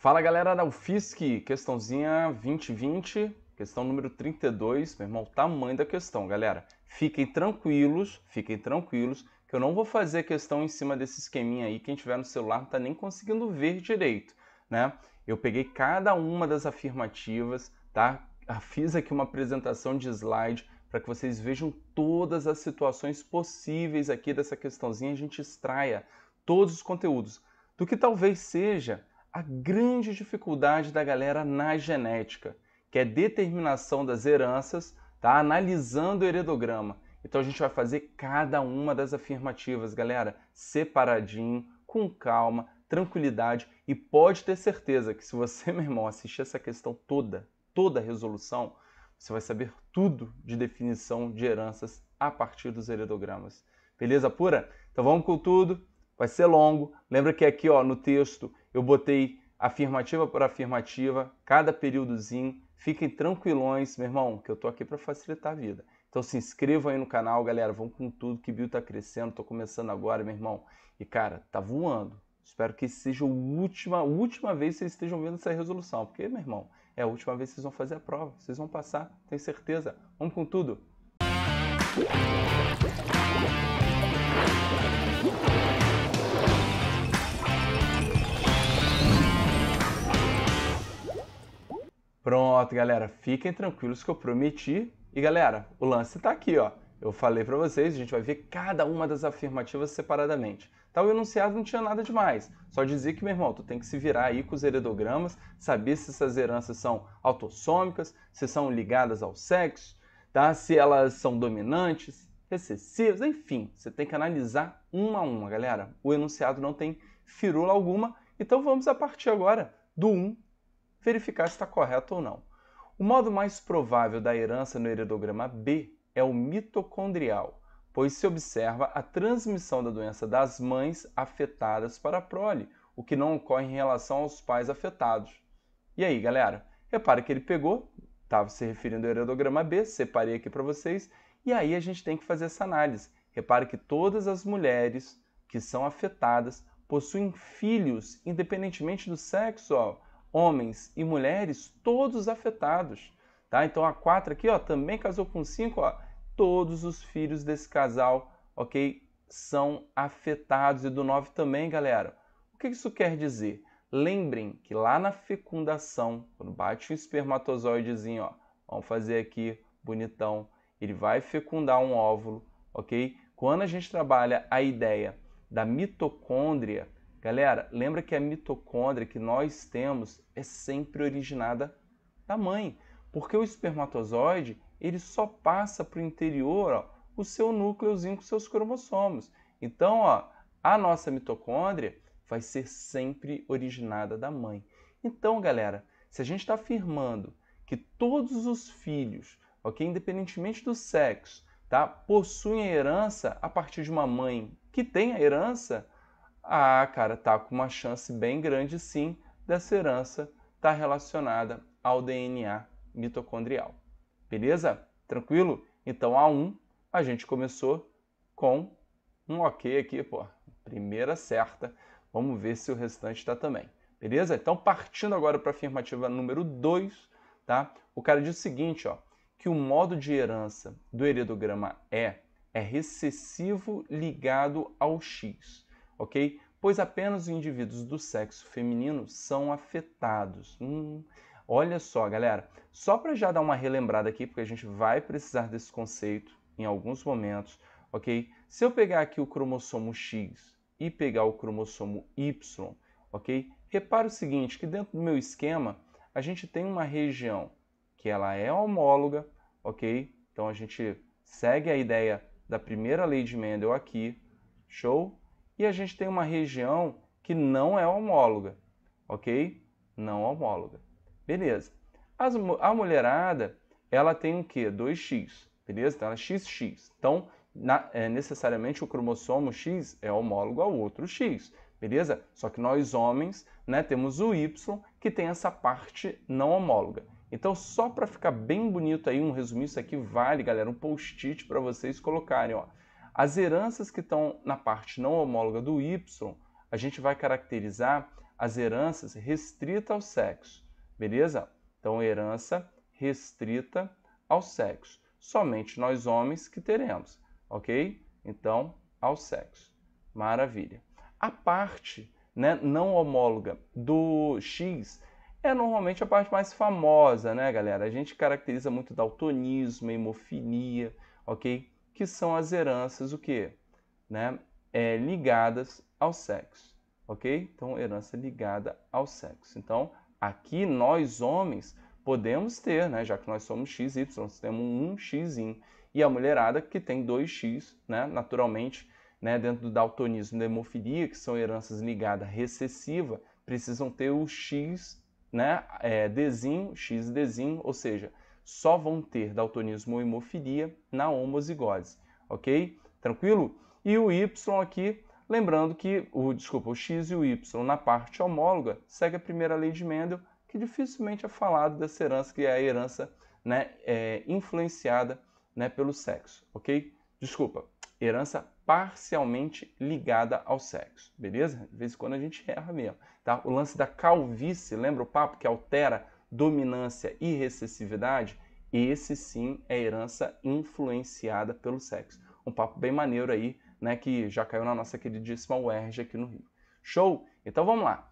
Fala galera da UFISC, questãozinha 2020, questão número 32, meu irmão, tamanho da questão, galera. Fiquem tranquilos, fiquem tranquilos, que eu não vou fazer questão em cima desse esqueminha aí, quem tiver no celular não tá nem conseguindo ver direito, né? Eu peguei cada uma das afirmativas, tá? Fiz aqui uma apresentação de slide para que vocês vejam todas as situações possíveis aqui dessa questãozinha, a gente extraia todos os conteúdos do que talvez seja a grande dificuldade da galera na genética, que é determinação das heranças, tá? analisando o heredograma. Então a gente vai fazer cada uma das afirmativas, galera, separadinho, com calma, tranquilidade e pode ter certeza que se você, meu irmão, assistir essa questão toda, toda a resolução, você vai saber tudo de definição de heranças a partir dos heredogramas. Beleza pura? Então vamos com tudo vai ser longo. Lembra que aqui ó, no texto eu botei afirmativa por afirmativa, cada períodozinho. Fiquem tranquilões, meu irmão, que eu tô aqui para facilitar a vida. Então se inscrevam aí no canal, galera. Vamos com tudo que Bio tá crescendo. Tô começando agora, meu irmão. E cara, tá voando. Espero que seja a última, última vez que vocês estejam vendo essa resolução. Porque, meu irmão, é a última vez que vocês vão fazer a prova. Vocês vão passar, tenho certeza. Vamos com tudo. Pronto, galera, fiquem tranquilos que eu prometi. E galera, o lance está aqui, ó. Eu falei para vocês, a gente vai ver cada uma das afirmativas separadamente. Tá, o enunciado não tinha nada demais. Só dizia que, meu irmão, tu tem que se virar aí com os heredogramas, saber se essas heranças são autossômicas, se são ligadas ao sexo, tá? se elas são dominantes, recessivas, enfim. Você tem que analisar uma a uma, galera. O enunciado não tem firula alguma. Então vamos a partir agora do 1 verificar se está correto ou não. O modo mais provável da herança no heredograma B é o mitocondrial, pois se observa a transmissão da doença das mães afetadas para a prole, o que não ocorre em relação aos pais afetados. E aí, galera? Repare que ele pegou, estava se referindo ao heredograma B, separei aqui para vocês, e aí a gente tem que fazer essa análise. Repare que todas as mulheres que são afetadas possuem filhos, independentemente do sexo, ó, homens e mulheres, todos afetados. Tá? Então a 4 aqui ó, também casou com 5, ó, todos os filhos desse casal ok, são afetados. E do 9 também, galera. O que isso quer dizer? Lembrem que lá na fecundação, quando bate o espermatozoidezinho, ó, vamos fazer aqui bonitão, ele vai fecundar um óvulo, ok? Quando a gente trabalha a ideia da mitocôndria, Galera, lembra que a mitocôndria que nós temos é sempre originada da mãe, porque o espermatozoide ele só passa para o interior ó, o seu núcleozinho com seus cromossomos. Então, ó, a nossa mitocôndria vai ser sempre originada da mãe. Então, galera, se a gente está afirmando que todos os filhos, ok, independentemente do sexo, tá, possuem a herança a partir de uma mãe que tem a herança, ah, cara, tá com uma chance bem grande sim dessa herança estar tá relacionada ao DNA mitocondrial. Beleza? Tranquilo? Então a 1 a gente começou com um ok aqui, pô. Primeira certa. Vamos ver se o restante está também. Beleza? Então partindo agora para a afirmativa número 2, tá? O cara diz o seguinte, ó, que o modo de herança do heredograma E é recessivo ligado ao X ok? Pois apenas os indivíduos do sexo feminino são afetados. Hum, olha só, galera, só para já dar uma relembrada aqui, porque a gente vai precisar desse conceito em alguns momentos, ok? Se eu pegar aqui o cromossomo X e pegar o cromossomo Y, ok? Repara o seguinte, que dentro do meu esquema, a gente tem uma região que ela é homóloga, ok? Então a gente segue a ideia da primeira lei de Mendel aqui, show? E a gente tem uma região que não é homóloga, ok? Não homóloga. Beleza. As, a mulherada, ela tem o quê? 2x, beleza? Então, ela é XX. Então, na, é, necessariamente o cromossomo X é homólogo ao outro X, beleza? Só que nós homens né, temos o Y que tem essa parte não homóloga. Então, só para ficar bem bonito aí, um resumo, isso aqui vale, galera, um post-it para vocês colocarem, ó. As heranças que estão na parte não homóloga do Y, a gente vai caracterizar as heranças restrita ao sexo, beleza? Então, herança restrita ao sexo. Somente nós homens que teremos, ok? Então, ao sexo. Maravilha. A parte né, não homóloga do X é normalmente a parte mais famosa, né, galera? A gente caracteriza muito daltonismo, hemofilia, ok? Que são as heranças, o quê? Né? É, ligadas ao sexo, ok? Então, herança ligada ao sexo. Então, aqui nós homens podemos ter, né? Já que nós somos XY, nós temos um X. E a mulherada que tem 2X, né? Naturalmente, né? dentro do daltonismo da hemofilia, que são heranças ligadas recessiva, precisam ter o X, né? É, Dzinho, X Dzinho, ou seja, só vão ter daltonismo ou hemofilia na homozigose, ok? Tranquilo? E o Y aqui, lembrando que, o, desculpa, o X e o Y na parte homóloga segue a primeira lei de Mendel, que dificilmente é falado dessa herança, que é a herança né, é, influenciada né, pelo sexo, ok? Desculpa, herança parcialmente ligada ao sexo, beleza? De vez em quando a gente erra mesmo, tá? O lance da calvície, lembra o papo que altera dominância e recessividade? Esse sim é herança influenciada pelo sexo. Um papo bem maneiro aí, né, que já caiu na nossa queridíssima UERJ aqui no Rio. Show? Então vamos lá.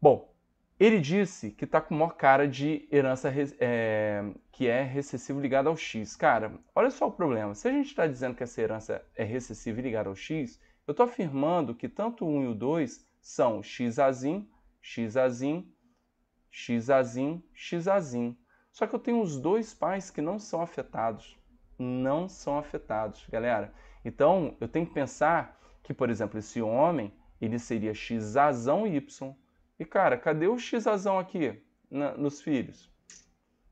Bom, ele disse que está com maior cara de herança é, que é recessivo ligado ao X. Cara, olha só o problema. Se a gente está dizendo que essa herança é recessiva e ligada ao X, eu estou afirmando que tanto o 1 e o 2 são XAzinho, XAzinho, XAzinho, XAzinho. Só que eu tenho os dois pais que não são afetados. Não são afetados, galera. Então, eu tenho que pensar que, por exemplo, esse homem, ele seria XAzão Y e cara, cadê o xazão aqui na, nos filhos?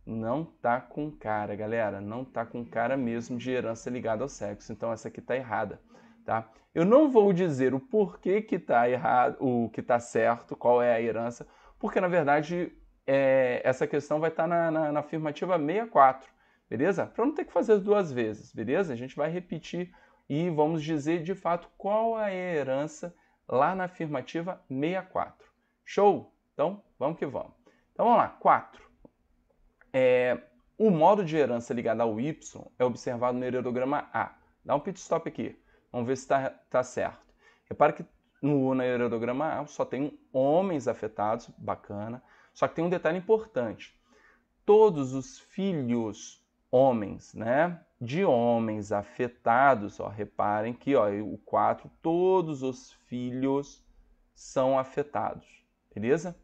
Não tá com cara, galera. Não tá com cara mesmo de herança ligada ao sexo. Então essa aqui tá errada, tá? Eu não vou dizer o porquê que tá errado, o que tá certo, qual é a herança, porque na verdade é, essa questão vai estar tá na, na, na afirmativa 64, beleza? Para não ter que fazer duas vezes, beleza? A gente vai repetir e vamos dizer de fato qual é a herança lá na afirmativa 64. Show? Então, vamos que vamos. Então, vamos lá. 4. É, o modo de herança ligado ao Y é observado no heredograma A. Dá um pit stop aqui. Vamos ver se está tá certo. Repara que no, heredograma A só tem homens afetados, bacana. Só que tem um detalhe importante. Todos os filhos homens, né? De homens afetados, ó, reparem que ó, o 4, todos os filhos são afetados beleza?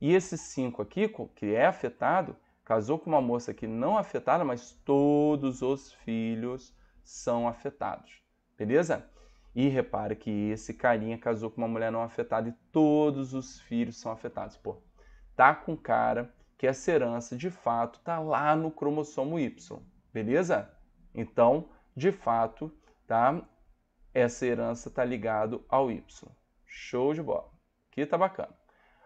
E esse 5 aqui, que é afetado, casou com uma moça que não afetada, mas todos os filhos são afetados, beleza? E repare que esse carinha casou com uma mulher não afetada e todos os filhos são afetados. Pô, tá com cara que essa herança de fato tá lá no cromossomo Y, beleza? Então, de fato, tá? Essa herança tá ligado ao Y. Show de bola. Aqui tá bacana.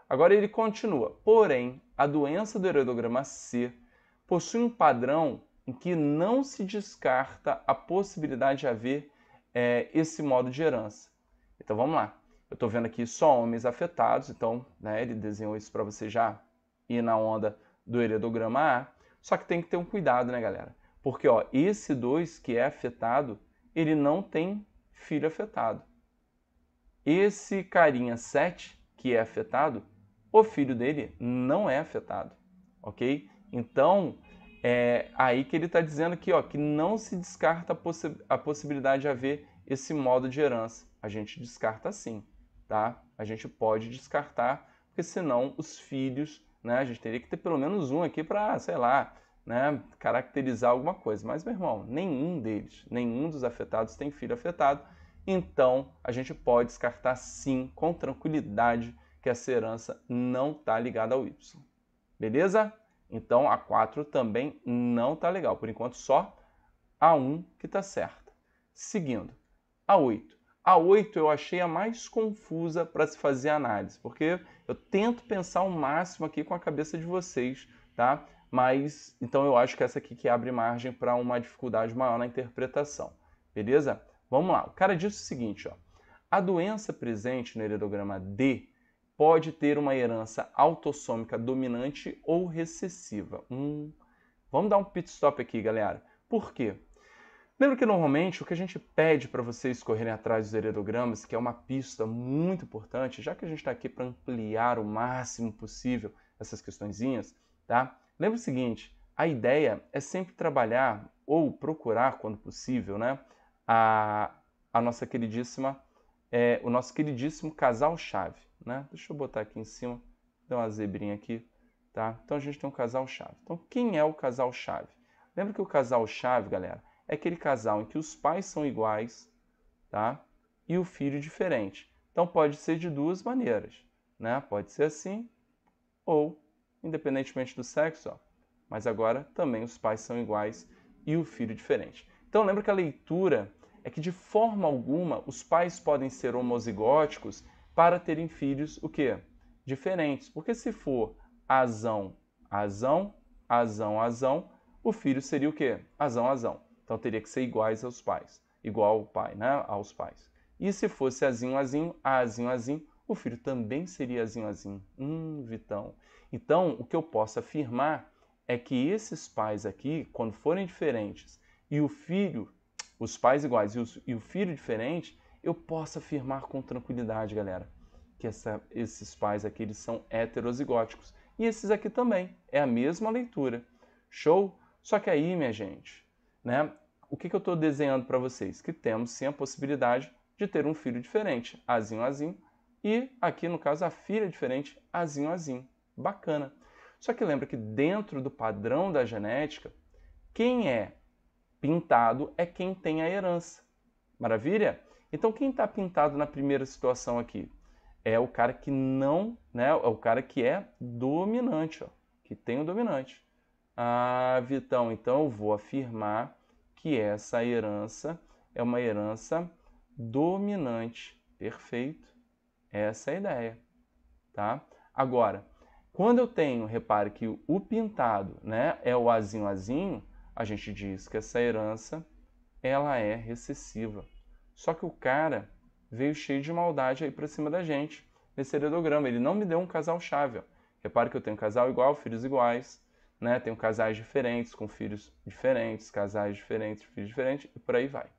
Agora ele continua. Porém, a doença do heredograma C possui um padrão em que não se descarta a possibilidade de haver é, esse modo de herança. Então vamos lá. Eu estou vendo aqui só homens afetados, então né, ele desenhou isso para você já ir na onda do heredograma A. Só que tem que ter um cuidado, né, galera? Porque ó, esse 2 que é afetado, ele não tem filho afetado. Esse carinha 7 que é afetado, o filho dele não é afetado, ok? Então, é aí que ele está dizendo aqui, ó, que não se descarta a, possi a possibilidade de haver esse modo de herança. A gente descarta sim, tá? A gente pode descartar, porque senão os filhos, né? A gente teria que ter pelo menos um aqui para, sei lá, né, caracterizar alguma coisa. Mas, meu irmão, nenhum deles, nenhum dos afetados tem filho afetado. Então, a gente pode descartar sim, com tranquilidade, que essa herança não está ligada ao Y. Beleza? Então a 4 também não está legal. Por enquanto só a 1 que está certa. Seguindo, a 8. A 8 eu achei a mais confusa para se fazer análise, porque eu tento pensar o máximo aqui com a cabeça de vocês, tá? Mas então eu acho que essa aqui que abre margem para uma dificuldade maior na interpretação. Beleza? Vamos lá. O cara disse o seguinte, ó. A doença presente no heredograma D pode ter uma herança autossômica dominante ou recessiva. Hum, vamos dar um pit stop aqui, galera. Por quê? Lembra que normalmente o que a gente pede para vocês correrem atrás dos heredogramas, que é uma pista muito importante, já que a gente está aqui para ampliar o máximo possível essas questõezinhas, tá? Lembra o seguinte, a ideia é sempre trabalhar ou procurar, quando possível, né, a, a nossa queridíssima, é, o nosso queridíssimo casal-chave, né? Deixa eu botar aqui em cima, dar uma zebrinha aqui, tá? Então a gente tem um casal-chave. Então quem é o casal-chave? Lembra que o casal-chave, galera, é aquele casal em que os pais são iguais, tá? E o filho diferente. Então pode ser de duas maneiras, né? Pode ser assim ou independentemente do sexo, ó. Mas agora também os pais são iguais e o filho diferente. Então lembra que a leitura é que de forma alguma os pais podem ser homozigóticos para terem filhos o quê? Diferentes. Porque se for azão, azão, azão, azão, o filho seria o quê? Azão, azão. Então teria que ser iguais aos pais, igual ao pai, né? Aos pais. E se fosse azinho, azinho, azinho, azinho, o filho também seria azinho, azinho. Hum, Vitão. Então, o que eu posso afirmar é que esses pais aqui, quando forem diferentes, e o filho, os pais iguais e, e o filho diferente, eu posso afirmar com tranquilidade, galera, que essa, esses pais aqui eles são heterozigóticos. E esses aqui também. É a mesma leitura. Show? Só que aí, minha gente, né? O que, que eu estou desenhando para vocês? Que temos sim a possibilidade de ter um filho diferente, azinho, azinho, e aqui no caso a filha diferente, azinho, azinho. Bacana. Só que lembra que dentro do padrão da genética, quem é pintado é quem tem a herança. Maravilha? Então quem está pintado na primeira situação aqui? É o cara que não, né? É o cara que é dominante, ó, que tem o dominante. Ah, Vitão, então eu vou afirmar que essa herança é uma herança dominante. Perfeito. Essa é a ideia, tá? Agora, quando eu tenho, repare que o pintado, né, é o azinho azinho, a gente diz que essa herança ela é recessiva. Só que o cara veio cheio de maldade aí para cima da gente nesse heredograma. Ele não me deu um casal chave. Ó. Repare que eu tenho casal igual, filhos iguais, né? Tenho casais diferentes, com filhos diferentes, casais diferentes, filhos diferentes, e por aí vai.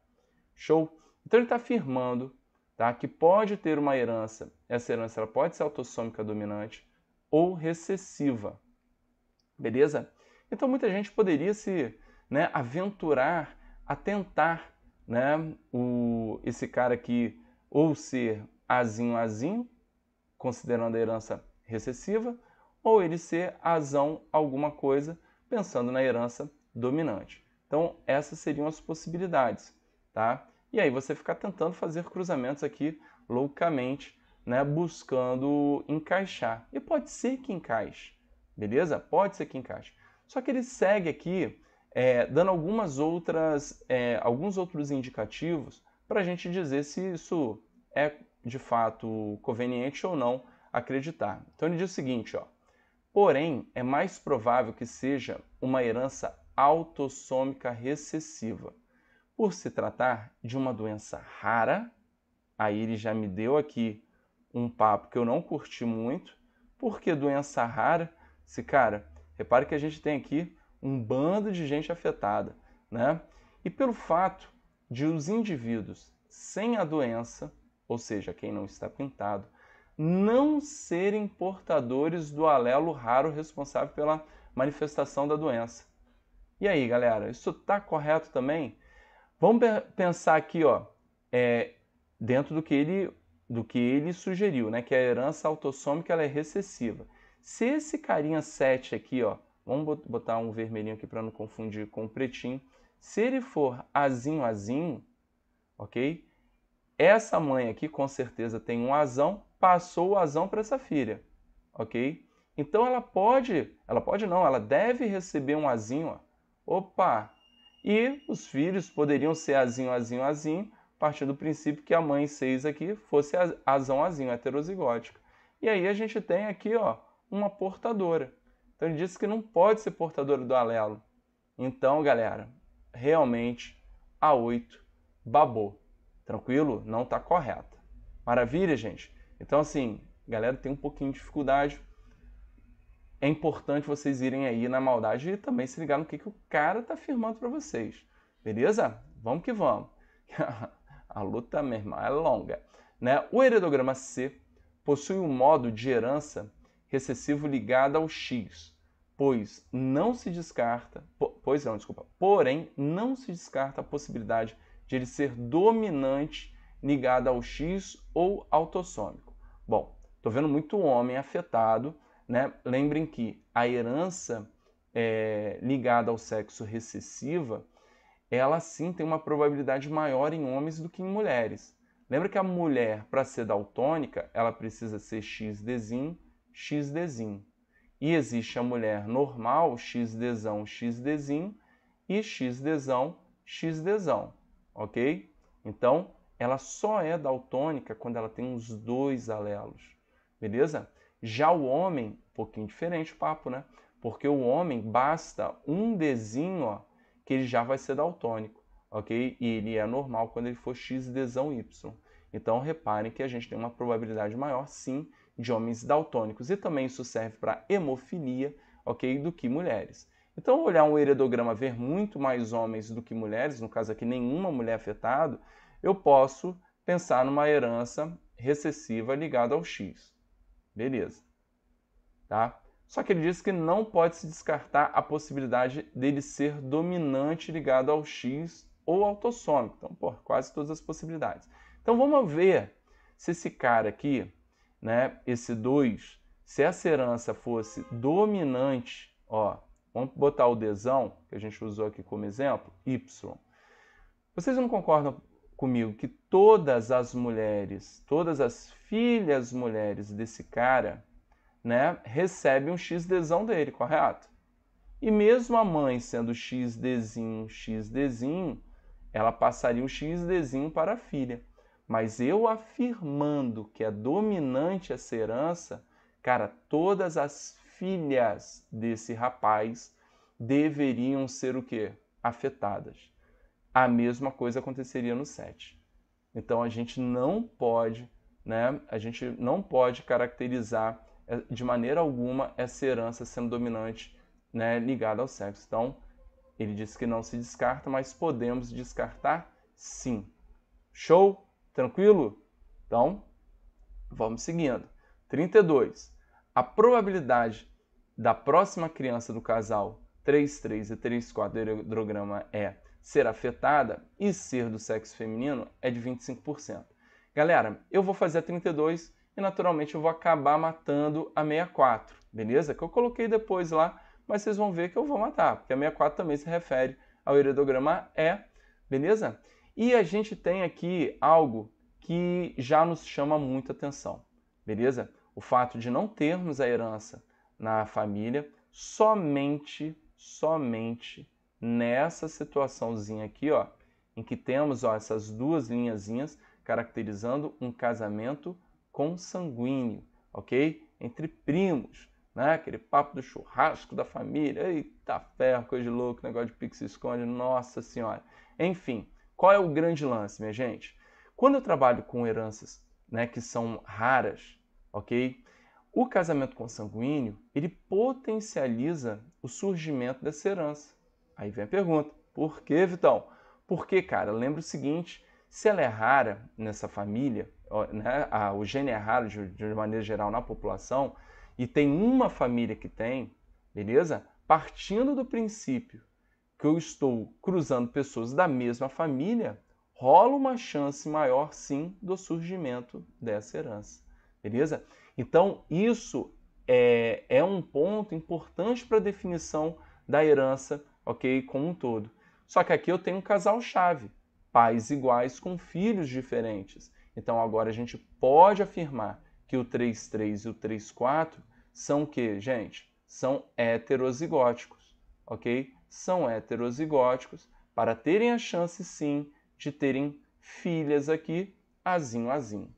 Show? Então ele está afirmando tá, que pode ter uma herança, essa herança ela pode ser autossômica dominante ou recessiva. Beleza? Então muita gente poderia se né, aventurar a tentar né, o, esse cara aqui ou ser azinho azinho, considerando a herança recessiva, ou ele ser azão alguma coisa, pensando na herança dominante. Então, essas seriam as possibilidades, tá? E aí você ficar tentando fazer cruzamentos aqui loucamente, né, buscando encaixar. E pode ser que encaixe, beleza? Pode ser que encaixe. Só que ele segue aqui é, dando algumas outras, é, alguns outros indicativos para a gente dizer se isso é de fato conveniente ou não acreditar. Então ele diz o seguinte, ó, Porém, é mais provável que seja uma herança autossômica recessiva. Por se tratar de uma doença rara, aí ele já me deu aqui um papo que eu não curti muito. Porque doença rara? Se cara, repare que a gente tem aqui um bando de gente afetada, né? E pelo fato de os indivíduos sem a doença, ou seja, quem não está pintado, não serem portadores do alelo raro responsável pela manifestação da doença. E aí, galera, isso está correto também? Vamos pensar aqui, ó, é, dentro do que ele do que ele sugeriu, né, que a herança autossômica ela é recessiva. Se esse carinha 7 aqui, ó, vamos botar um vermelhinho aqui para não confundir com o pretinho, se ele for azinho azinho, ok? Essa mãe aqui com certeza tem um azão, passou o azão para essa filha, ok? Então ela pode, ela pode não, ela deve receber um azinho, ó. opa! E os filhos poderiam ser azinho, azinho, azinho, a partir do princípio que a mãe 6 aqui fosse azão, azinho, heterozigótica. E aí a gente tem aqui, ó, uma portadora. Então ele disse que não pode ser portadora do alelo. Então, galera, realmente a 8 babou. Tranquilo? Não está correta. Maravilha, gente? Então, assim, galera tem um pouquinho de dificuldade, é importante vocês irem aí na maldade e também se ligar no que, que o cara está afirmando para vocês. Beleza? Vamos que vamos. A luta mesmo é longa. Né? O heredograma C possui um modo de herança recessivo ligado ao X, pois não se descarta, pois não, desculpa, porém não se descarta a possibilidade de ele ser dominante ligado ao X ou autossômico. Bom, estou vendo muito homem afetado, né? Lembrem que a herança é, ligada ao sexo recessiva, ela sim tem uma probabilidade maior em homens do que em mulheres. Lembra que a mulher, para ser daltônica, ela precisa ser XDzinho, XDzinho. E existe a mulher normal, XDzão, XDzinho, e XDzão, XDzão, ok? Então, ela só é daltônica quando ela tem os dois alelos, beleza? Já o homem, um pouquinho diferente o papo, né? Porque o homem basta um Dzinho, ó, que ele já vai ser daltônico ok? E ele é normal quando ele for x desão y. Então reparem que a gente tem uma probabilidade maior, sim, de homens daltônicos. E também isso serve para hemofilia, ok? Do que mulheres. Então, olhar um heredograma, ver muito mais homens do que mulheres, no caso aqui nenhuma mulher afetada, eu posso pensar numa herança recessiva ligada ao X. Beleza. Tá? Só que ele diz que não pode se descartar a possibilidade dele ser dominante ligado ao X ou autossômico. Então, pô, quase todas as possibilidades. Então vamos ver se esse cara aqui, né, esse 2, se essa herança fosse dominante, ó, vamos botar o desão, que a gente usou aqui como exemplo, Y. Vocês não concordam comigo que todas as mulheres, todas as filhas mulheres desse cara, né, recebem um X desão dele, correto? E mesmo a mãe sendo X desinho, X desinho, ela passaria o XDzinho para a filha. Mas eu afirmando que é dominante essa herança, cara, todas as filhas desse rapaz deveriam ser o quê? Afetadas. A mesma coisa aconteceria no 7. Então a gente não pode, né? A gente não pode caracterizar eh, de maneira alguma essa herança sendo dominante, né, ligada ao sexo. Então, ele disse que não se descarta, mas podemos descartar sim. Show? Tranquilo? Então, vamos seguindo. 32. A probabilidade da próxima criança do casal 33 e 34 do heredograma é ser afetada e ser do sexo feminino é de 25%. Galera, eu vou fazer a 32 e naturalmente eu vou acabar matando a 64, beleza? Que eu coloquei depois lá mas vocês vão ver que eu vou matar, porque a 64 também se refere ao heredograma E, beleza? E a gente tem aqui algo que já nos chama muita atenção, beleza? O fato de não termos a herança na família somente, somente nessa situaçãozinha aqui, ó, em que temos ó, essas duas linhazinhas caracterizando um casamento consanguíneo, ok? Entre primos né? Aquele papo do churrasco da família, eita ferro, coisa de louco, negócio de pique se esconde, nossa senhora. Enfim, qual é o grande lance, minha gente? Quando eu trabalho com heranças né, que são raras, ok? O casamento consanguíneo, ele potencializa o surgimento dessa herança. Aí vem a pergunta, por que, Vitão? Porque, cara, lembra o seguinte, se ela é rara nessa família, né, o gene é raro de, de maneira geral na população, e tem uma família que tem, beleza? Partindo do princípio que eu estou cruzando pessoas da mesma família, rola uma chance maior sim do surgimento dessa herança, beleza? Então, isso é, é um ponto importante para a definição da herança, ok? Como um todo. Só que aqui eu tenho um casal-chave, pais iguais com filhos diferentes. Então, agora a gente pode afirmar que o 3,3 e o 3,4 são o que, gente? São heterozigóticos, ok? São heterozigóticos para terem a chance, sim, de terem filhas aqui, azinho, azinho.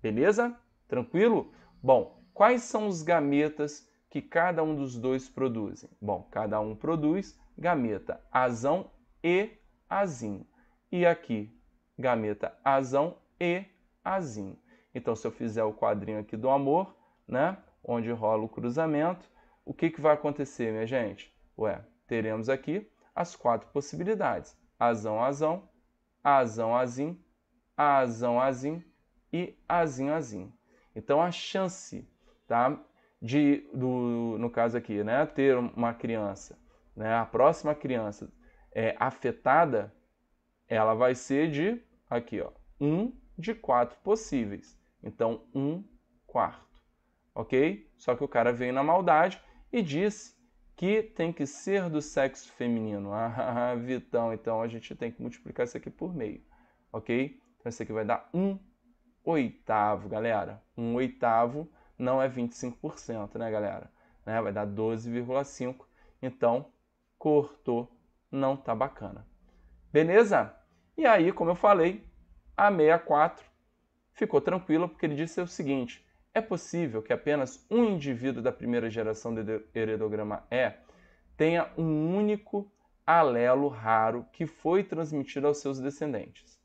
Beleza? Tranquilo? Bom, quais são os gametas que cada um dos dois produzem? Bom, cada um produz gameta azão e azinho. E aqui, gameta azão e azinho. Então, se eu fizer o quadrinho aqui do amor, né, onde rola o cruzamento, o que, que vai acontecer, minha gente? Ué, teremos aqui as quatro possibilidades. Azão, azão, azão, azim, azão, azim e azinho, azim. Então, a chance tá, de, do, no caso aqui, né, ter uma criança, né, a próxima criança é, afetada, ela vai ser de, aqui, ó, um de quatro possíveis. Então, um quarto, ok? Só que o cara veio na maldade e disse que tem que ser do sexo feminino. Ah, Vitão, então a gente tem que multiplicar isso aqui por meio, ok? Então, isso aqui vai dar um oitavo, galera. Um oitavo não é 25%, né, galera? Né? Vai dar 12,5%. Então, cortou, não tá bacana. Beleza? E aí, como eu falei, a 64 ficou tranquila porque ele disse o seguinte: é possível que apenas um indivíduo da primeira geração do heredograma E tenha um único alelo raro que foi transmitido aos seus descendentes.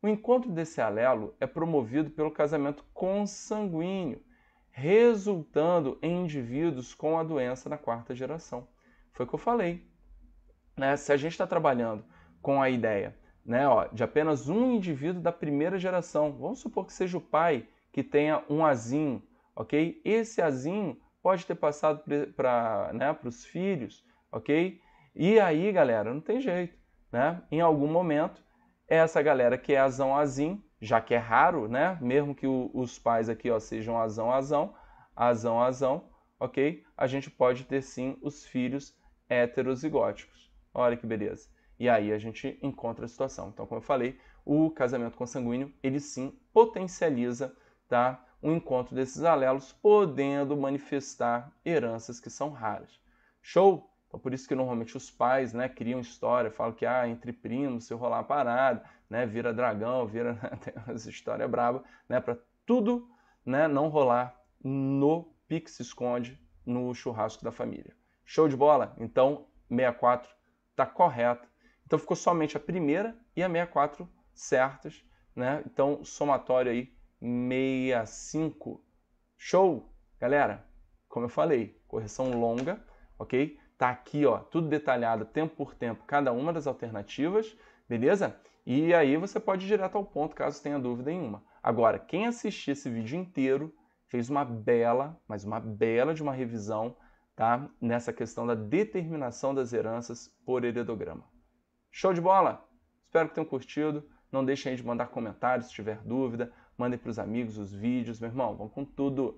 O encontro desse alelo é promovido pelo casamento consanguíneo, resultando em indivíduos com a doença na quarta geração. Foi o que eu falei. Né? Se a gente está trabalhando com a ideia né, ó, de apenas um indivíduo da primeira geração, vamos supor que seja o pai que tenha um azinho, ok? Esse azinho pode ter passado para né, os filhos, ok? E aí, galera, não tem jeito, né? Em algum momento, essa galera que é azão azim, já que é raro, né? Mesmo que o, os pais aqui ó, sejam azão azão, azão azão, ok? A gente pode ter sim os filhos heterozigóticos. Olha que beleza. E aí a gente encontra a situação. Então, como eu falei, o casamento consanguíneo, ele sim potencializa tá? o encontro desses alelos, podendo manifestar heranças que são raras. Show? Então, por isso que normalmente os pais né, criam história, falam que ah, entre primos, se rolar parada, né, vira dragão, vira. tem essa história braba, né, para tudo né, não rolar no pique se esconde no churrasco da família. Show de bola? Então, 64 está correto. Então, ficou somente a primeira e a 64 certas. Né? Então, somatório aí 65. Show? Galera, como eu falei, correção longa, ok? Tá aqui, ó, tudo detalhado, tempo por tempo, cada uma das alternativas, beleza? E aí você pode ir direto ao ponto, caso tenha dúvida nenhuma. Agora, quem assistir esse vídeo inteiro fez uma bela, mas uma bela de uma revisão, tá? Nessa questão da determinação das heranças por heredograma. Show de bola? Espero que tenham curtido. Não deixem de mandar comentários se tiver dúvida. Mandem para os amigos os vídeos. Meu irmão, vamos com tudo!